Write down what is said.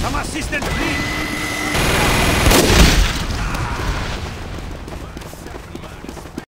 Some assistance, please!